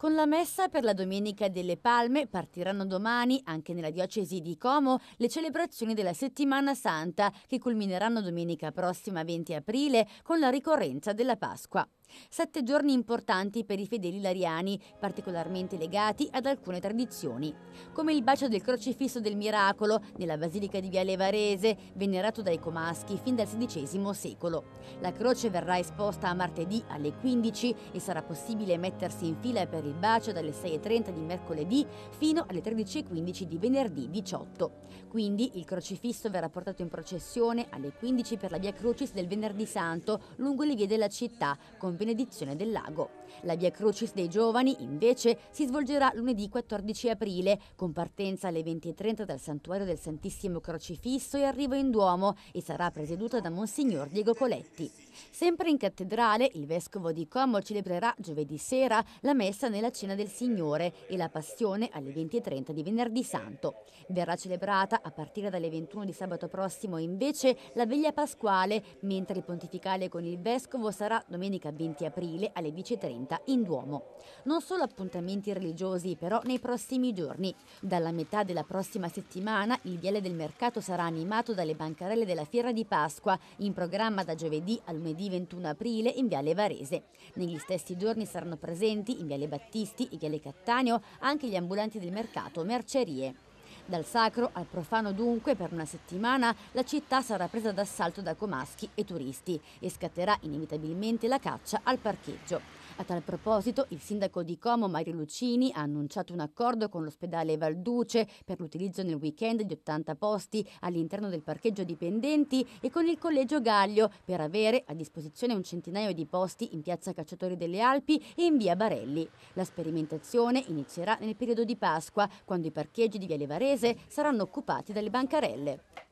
Con la messa per la Domenica delle Palme partiranno domani, anche nella diocesi di Como, le celebrazioni della Settimana Santa, che culmineranno domenica prossima 20 aprile con la ricorrenza della Pasqua. Sette giorni importanti per i fedeli lariani, particolarmente legati ad alcune tradizioni, come il bacio del crocifisso del miracolo nella Basilica di Viale Varese, venerato dai Comaschi fin dal XVI secolo. La croce verrà esposta a martedì alle 15 e sarà possibile mettersi in fila per il bacio dalle 6.30 di mercoledì fino alle 13.15 di venerdì 18. Quindi il crocifisso verrà portato in processione alle 15 per la Via Crucis del venerdì santo lungo le vie della città, con benedizione del lago. La Via Crucis dei Giovani, invece, si svolgerà lunedì 14 aprile, con partenza alle 20.30 dal Santuario del Santissimo Crocifisso e arrivo in Duomo e sarà presieduta da Monsignor Diego Coletti. Sempre in cattedrale, il vescovo di Como celebrerà giovedì sera la messa nella Cena del Signore e la Passione alle 20.30 di venerdì santo. Verrà celebrata a partire dalle 21 di sabato prossimo invece la veglia pasquale, mentre il pontificale con il vescovo sarà domenica 20 20 aprile alle 10.30 in Duomo. Non solo appuntamenti religiosi però nei prossimi giorni. Dalla metà della prossima settimana il viale del mercato sarà animato dalle bancarelle della Fiera di Pasqua, in programma da giovedì a lunedì 21 aprile in viale Varese. Negli stessi giorni saranno presenti in viale Battisti e viale Cattaneo anche gli ambulanti del mercato Mercerie. Dal sacro al profano dunque per una settimana la città sarà presa d'assalto da comaschi e turisti e scatterà inevitabilmente la caccia al parcheggio. A tal proposito, il sindaco di Como, Mario Lucini, ha annunciato un accordo con l'ospedale Valduce per l'utilizzo nel weekend di 80 posti all'interno del parcheggio dipendenti e con il collegio Gaglio per avere a disposizione un centinaio di posti in piazza Cacciatori delle Alpi e in via Barelli. La sperimentazione inizierà nel periodo di Pasqua, quando i parcheggi di Viale Varese saranno occupati dalle bancarelle.